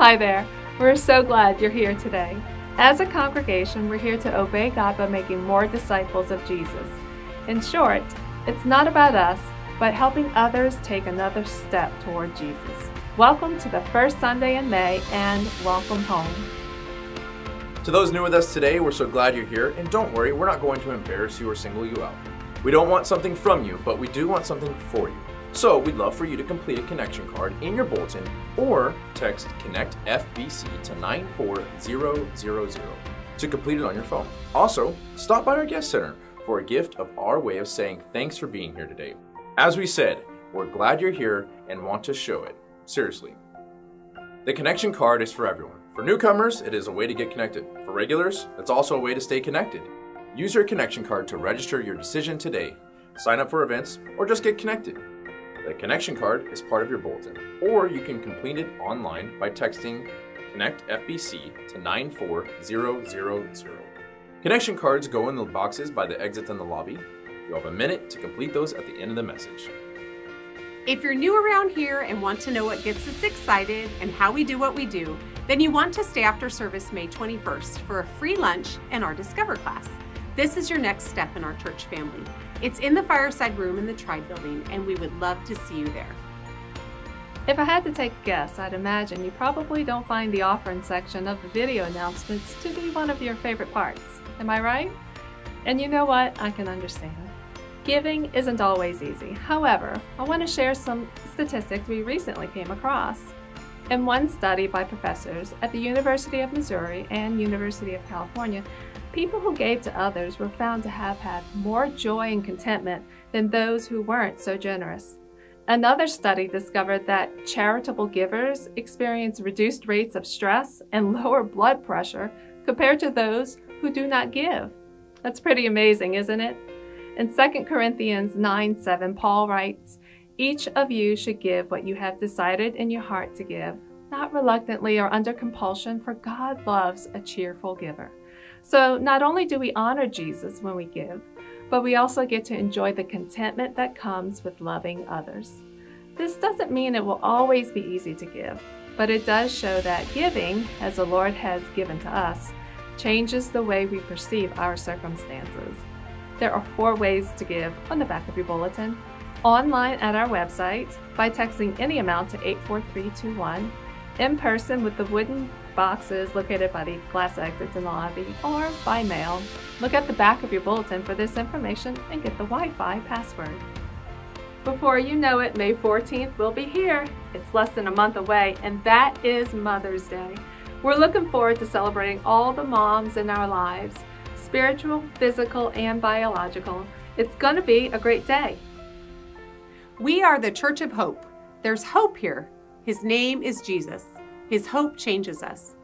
Hi there. We're so glad you're here today. As a congregation, we're here to obey God by making more disciples of Jesus. In short, it's not about us, but helping others take another step toward Jesus. Welcome to the first Sunday in May and welcome home. To those new with us today, we're so glad you're here, and don't worry, we're not going to embarrass you or single you out. We don't want something from you, but we do want something for you. So we'd love for you to complete a connection card in your bulletin or text Connect FBC to 94000 to complete it on your phone. Also, stop by our guest center for a gift of our way of saying thanks for being here today. As we said, we're glad you're here and want to show it. Seriously. The connection card is for everyone. For newcomers, it is a way to get connected. For regulars, it's also a way to stay connected. Use your connection card to register your decision today, sign up for events, or just get connected. The connection card is part of your bulletin, or you can complete it online by texting Connect FBC to 94000. Connection cards go in the boxes by the exit in the lobby. You'll have a minute to complete those at the end of the message. If you're new around here and want to know what gets us excited and how we do what we do, then you want to stay after service May 21st for a free lunch and our Discover class. This is your next step in our church family. It's in the fireside room in the Tribe building, and we would love to see you there. If I had to take a guess, I'd imagine you probably don't find the offering section of the video announcements to be one of your favorite parts. Am I right? And you know what? I can understand. Giving isn't always easy. However, I want to share some statistics we recently came across. In one study by professors at the University of Missouri and University of California, people who gave to others were found to have had more joy and contentment than those who weren't so generous. Another study discovered that charitable givers experience reduced rates of stress and lower blood pressure compared to those who do not give. That's pretty amazing, isn't it? In 2 Corinthians 9 7, Paul writes, Each of you should give what you have decided in your heart to give, not reluctantly or under compulsion, for God loves a cheerful giver. So not only do we honor Jesus when we give, but we also get to enjoy the contentment that comes with loving others. This doesn't mean it will always be easy to give, but it does show that giving, as the Lord has given to us, changes the way we perceive our circumstances. There are four ways to give on the back of your bulletin. Online at our website, by texting any amount to 84321, in person with the wooden boxes located by the glass exits in the lobby, or by mail. Look at the back of your bulletin for this information and get the Wi-Fi password. Before you know it, May 14th will be here. It's less than a month away, and that is Mother's Day. We're looking forward to celebrating all the moms in our lives, spiritual, physical, and biological. It's going to be a great day. We are the Church of Hope. There's hope here. His name is Jesus. His hope changes us.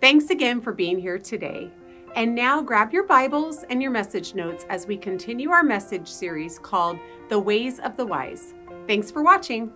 Thanks again for being here today. And now grab your Bibles and your message notes as we continue our message series called The Ways of the Wise. Thanks for watching.